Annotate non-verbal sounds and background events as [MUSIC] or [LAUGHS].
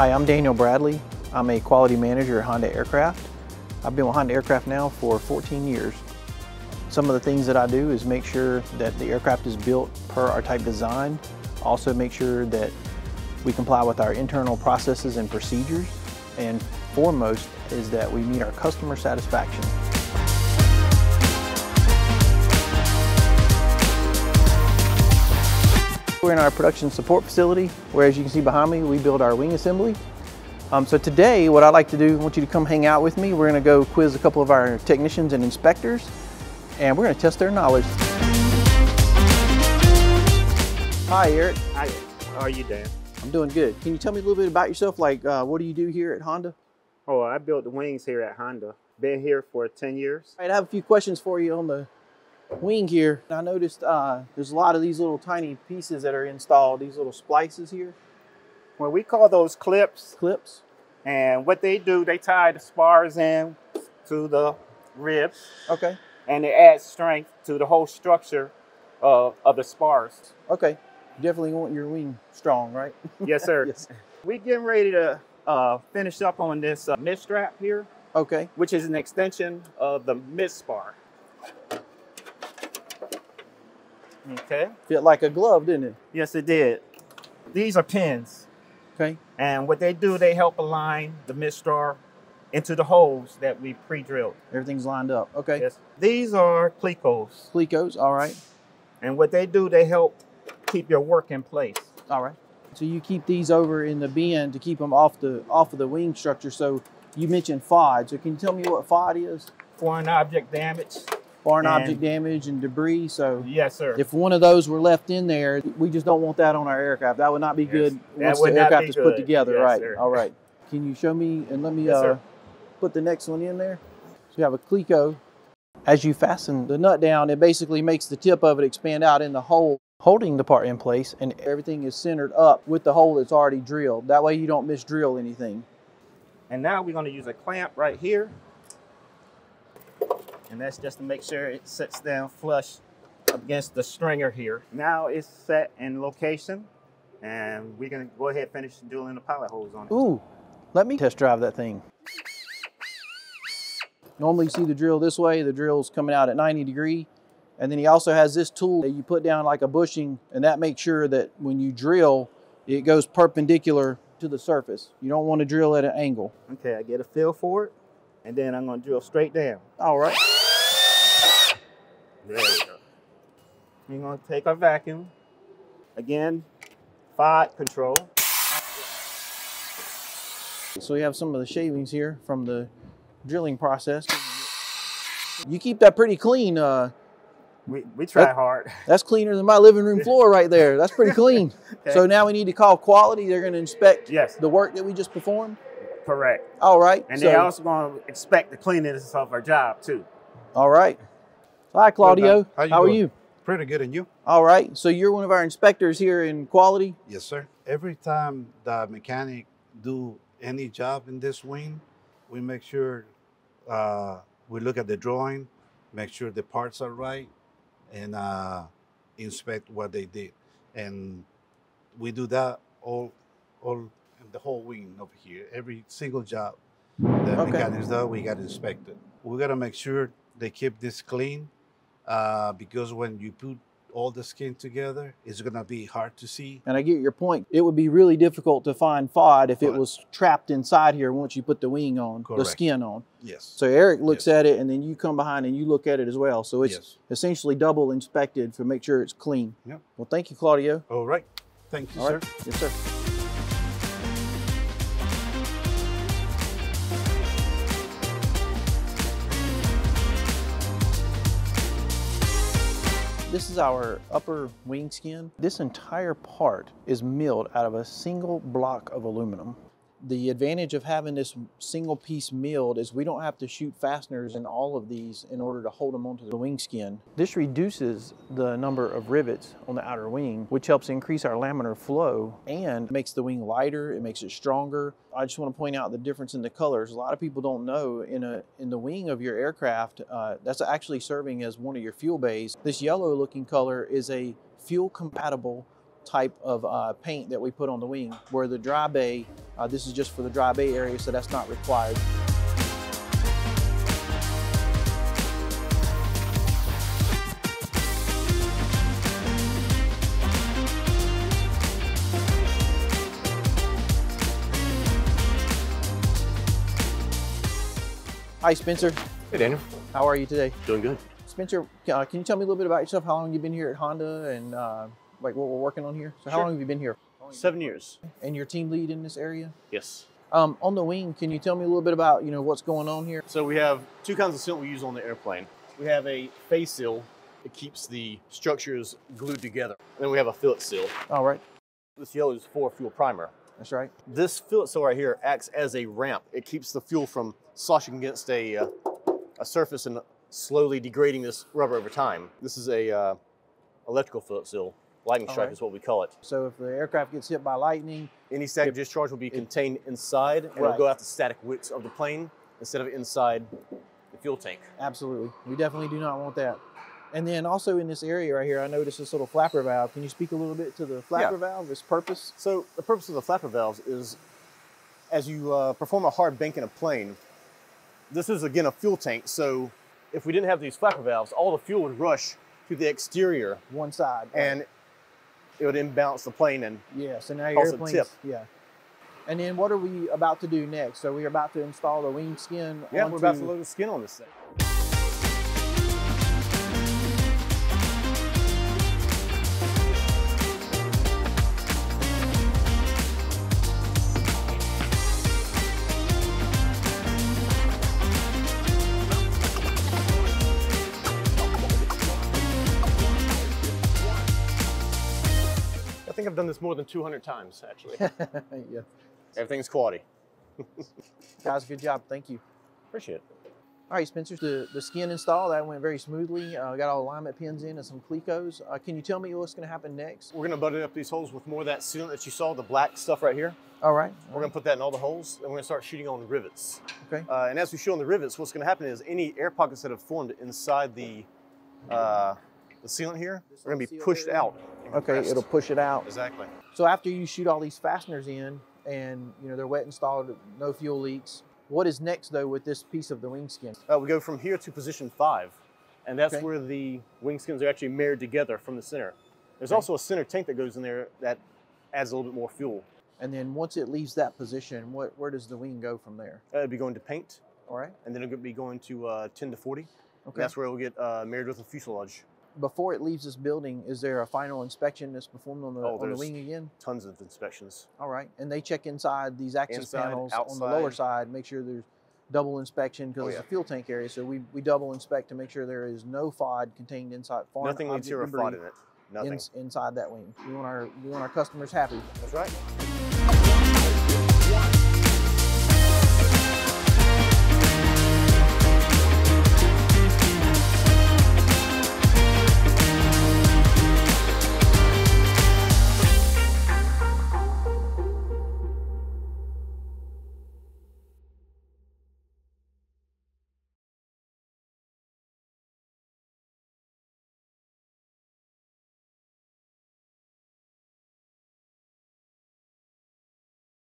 Hi, I'm Daniel Bradley. I'm a quality manager at Honda Aircraft. I've been with Honda Aircraft now for 14 years. Some of the things that I do is make sure that the aircraft is built per our type design. Also make sure that we comply with our internal processes and procedures. And foremost is that we meet our customer satisfaction. We're in our production support facility, where as you can see behind me, we build our wing assembly. Um, so today, what I'd like to do, I want you to come hang out with me. We're gonna go quiz a couple of our technicians and inspectors, and we're gonna test their knowledge. Hi, Eric. Hi, how are you, Dan? I'm doing good. Can you tell me a little bit about yourself? Like, uh, what do you do here at Honda? Oh, I built the wings here at Honda. Been here for 10 years. All right, I have a few questions for you on the wing here. I noticed uh, there's a lot of these little tiny pieces that are installed, these little splices here, Well, we call those clips, clips. and what they do, they tie the spars in to the ribs, Okay, and it adds strength to the whole structure of, of the spars. okay. You definitely want your wing strong, right? [LAUGHS] Yes, sir. yes. We getting ready to uh, finish up on this uh, mid strap here, Okay, which is an extension of the mid spar. Okay. fit like a glove, didn't it? Yes, it did. These are pins. Okay, And what they do, they help align the mid-spar into the holes that we pre-drilled. everything's lined up. Okay, Yes. These are clecos. Clecos, all right, And what they do, they help keep your work in place. all right. So you keep these over in the bin to keep them off the off of the wing structure. So you mentioned FOD. So can you tell me what FOD is? Foreign object damage. Foreign And- object damage and debris. So Yes, sir. if one of those were left in there, we just don't want that on our aircraft. That would not be Yes, good once the aircraft is put together. Yes, right. sir. All right. Can you show me and let me Yes, uh, put the next one in there? So you have a Cleco. As you fasten the nut down, it basically makes the tip of it expand out in the hole, holding the part in place, and everything is centered up with the hole that's already drilled. That way you don't misdrill anything. And now we're going to use a clamp right here. And that's just to make sure it sits down flush against the stringer here. Now it's set in location. And we're going to go ahead and finish drilling the pilot holes on it. Ooh, let me test drive that thing. Normally you see the drill this way, the drill's coming out at 90 degree. And then he also has this tool that you put down like a bushing and that makes sure that when you drill, it goes perpendicular to the surface. You don't want to drill at an angle. Okay, I get a feel for it. And then I'm going to drill straight down. All right. There we go. We're going to take our vacuum. Again, FOD control. So we have some of the shavings here from the drilling process. You keep that pretty clean. Uh, We, we try That- hard. [LAUGHS] that's cleaner than my living room floor right there. That's pretty clean. [LAUGHS] Okay. So now we need to call quality. They're going to inspect Yes, the work that we just performed. correct. All right. And so, they're also going to expect the cleanliness of our job too. all right. Hi, Claudio. How you How are you? Pretty good, and you? All right. So you're one of our inspectors here in quality. Yes, sir. Every time the mechanic do any job in this wing, we make sure uh, we look at the drawing, make sure the parts are right, and uh, inspect what they did. And we do that all, all in the whole wing over here. Every single job that Okay. mechanics do, we got inspected. We got to make sure they keep this clean uh, because when you put all the skin together, it's gonna be hard to see. And I get your point. It would be really difficult to find FOD if it was trapped inside here once you put the wing on, the skin on. Yes. So Eric looks Yes. at it, and then you come behind and you look at it as well. So it's yes. essentially double inspected to make sure it's clean. Yep. Well, thank you, Claudio. All right. Thank you, All sir. right. Yes, sir. This is our upper wing skin. This entire part is milled out of a single block of aluminum. The advantage of having this single piece milled is we don't have to shoot fasteners in all of these in order to hold them onto the wing skin. This reduces the number of rivets on the outer wing, which helps increase our laminar flow and makes the wing lighter, it makes it stronger. I just want to point out the difference in the colors. A lot of people don't know in a in the wing of your aircraft, uh, that's actually serving as one of your fuel bays. This yellow looking color is a fuel compatible type of uh, paint that we put on the wing. Where the dry bay, uh, this is just for the dry bay area, so that's not required. Hi, Spencer. Hey, Daniel. How are you today? Doing good. Spencer, uh, can you tell me a little bit about yourself? How long you've been here at Honda and uh, like what we're working on here? So how Sure. long have you been here? Seven years. And your team lead in this area? Yes. Um, on the wing, can you tell me a little bit about you know what's going on here? So we have two kinds of sealant we use on the airplane. We have a face seal that keeps the structures glued together. And then we have a fillet seal. All right, This yellow is for fuel primer. that's right. This fillet seal right here acts as a ramp. It keeps the fuel from sloshing against a, uh, a surface and slowly degrading this rubber over time. This is a uh, electrical fillet seal. Lightning strike right. is what we call it. So if the aircraft gets hit by lightning, Any static discharge will be contained inside and it'll go out the static wicks of the plane instead of inside the fuel tank. absolutely, we definitely do not want that. And then also in this area right here, I noticed this little flapper valve. Can you speak a little bit to the flapper valve, its purpose? So the purpose of the flapper valves is as you uh, perform a hard bank in a plane, this is again a fuel tank. So if we didn't have these flapper valves, all the fuel would rush to the exterior One side. and it would imbalance the plane and Yeah, so now your airplane's tip. yeah. And then what are we about to do next? So we're about to install the wing skin. yeah, we're about to load the skin on this thing. I've done this more than 200 times actually. [LAUGHS] yeah. Everything's quality. [LAUGHS] Guys, good job. Thank you. Appreciate it. All right, Spencer, the, the skin install, that went very smoothly. Uh, got all alignment pins in and some Clecos. Uh, can you tell me what's going to happen next? We're gonna button up these holes with more of that sealant that you saw, the black stuff right here. All right. We're gonna put that in all the holes, and we're gonna start shooting on rivets. Okay. Uh, and as we shoot on the rivets, what's gonna happen is any air pockets that have formed inside the uh, the sealant here are gonna be pushed area? out. Okay, compressed. it'll push it out. exactly. So after you shoot all these fasteners in and you know they're wet installed, no fuel leaks. What is next though with this piece of the wing skin? Uh, we go from here to position five, and that's Okay. where the wing skins are actually married together from the center. There's Okay. also a center tank that goes in there that adds a little bit more fuel. And then once it leaves that position, what where does the wing go from there? Uh, it'll be going to paint, All right. and then it'll be going to uh, 10 to 40. Okay. That's where it'll get uh, married with the fuselage. Before it leaves this building, is there a final inspection that's performed on the Oh, on the wing again? Tons of inspections. All right. And they check inside these access Inside, panels on the lower side, make sure there's double inspection because Oh, it's yeah. a fuel tank area. So we, we double inspect to make sure there is no FOD contained inside foreign Nothing object here debris fought in it. Nothing. ins- inside that wing. We want our we want our customers happy. That's right.